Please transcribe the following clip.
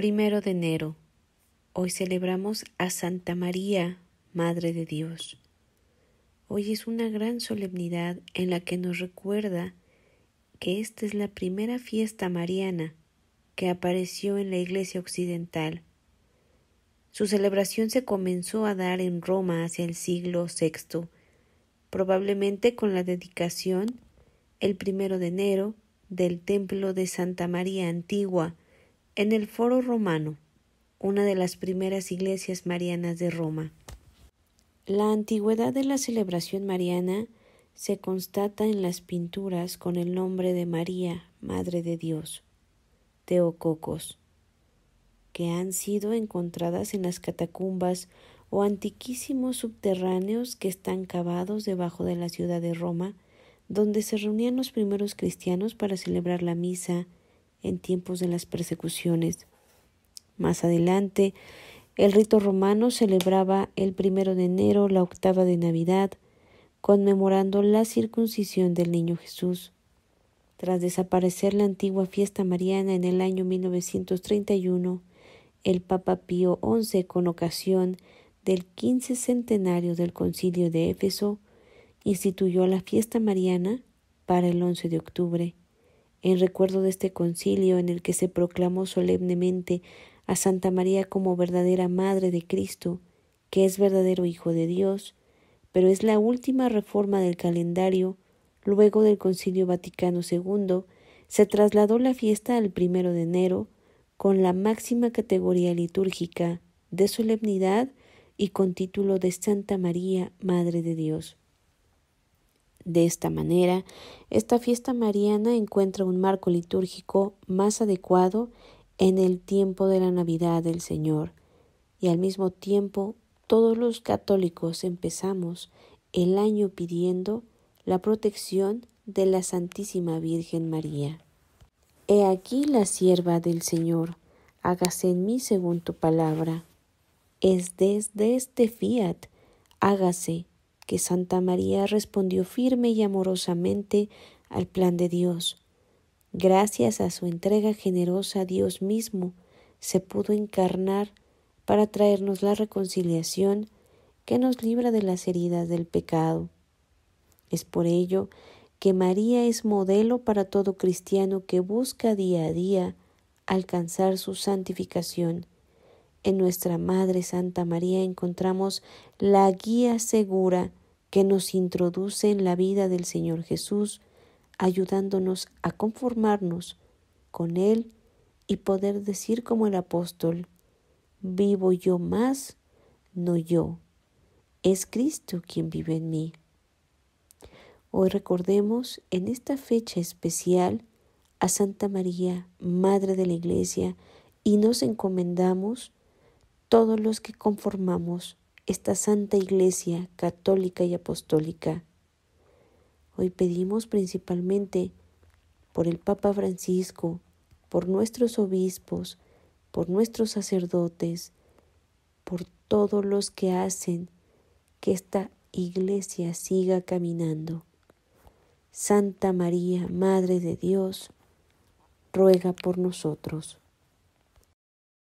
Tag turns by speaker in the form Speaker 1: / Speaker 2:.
Speaker 1: Primero de enero. Hoy celebramos a Santa María, Madre de Dios. Hoy es una gran solemnidad en la que nos recuerda que esta es la primera fiesta mariana que apareció en la Iglesia Occidental. Su celebración se comenzó a dar en Roma hacia el siglo VI, probablemente con la dedicación, el primero de enero, del Templo de Santa María Antigua, en el Foro Romano, una de las primeras iglesias marianas de Roma. La antigüedad de la celebración mariana se constata en las pinturas con el nombre de María, Madre de Dios, Teococos, que han sido encontradas en las catacumbas o antiquísimos subterráneos que están cavados debajo de la ciudad de Roma, donde se reunían los primeros cristianos para celebrar la misa en tiempos de las persecuciones. Más adelante, el rito romano celebraba el primero de enero la octava de Navidad, conmemorando la circuncisión del niño Jesús. Tras desaparecer la antigua fiesta mariana en el año 1931, el Papa Pío XI, con ocasión del quince centenario del concilio de Éfeso, instituyó la fiesta mariana para el 11 de octubre en recuerdo de este concilio en el que se proclamó solemnemente a Santa María como verdadera Madre de Cristo, que es verdadero Hijo de Dios, pero es la última reforma del calendario, luego del Concilio Vaticano II, se trasladó la fiesta al primero de enero, con la máxima categoría litúrgica de solemnidad y con título de Santa María, Madre de Dios. De esta manera, esta fiesta mariana encuentra un marco litúrgico más adecuado en el tiempo de la Navidad del Señor, y al mismo tiempo todos los católicos empezamos el año pidiendo la protección de la Santísima Virgen María. He aquí la sierva del Señor, hágase en mí según tu palabra. Es desde este fiat, hágase que Santa María respondió firme y amorosamente al plan de Dios. Gracias a su entrega generosa, Dios mismo se pudo encarnar para traernos la reconciliación que nos libra de las heridas del pecado. Es por ello que María es modelo para todo cristiano que busca día a día alcanzar su santificación en nuestra Madre Santa María encontramos la guía segura que nos introduce en la vida del Señor Jesús, ayudándonos a conformarnos con Él y poder decir como el apóstol, vivo yo más, no yo, es Cristo quien vive en mí. Hoy recordemos en esta fecha especial a Santa María, Madre de la Iglesia, y nos encomendamos todos los que conformamos esta Santa Iglesia católica y apostólica. Hoy pedimos principalmente por el Papa Francisco, por nuestros obispos, por nuestros sacerdotes, por todos los que hacen que esta iglesia siga caminando. Santa María, Madre de Dios, ruega por nosotros.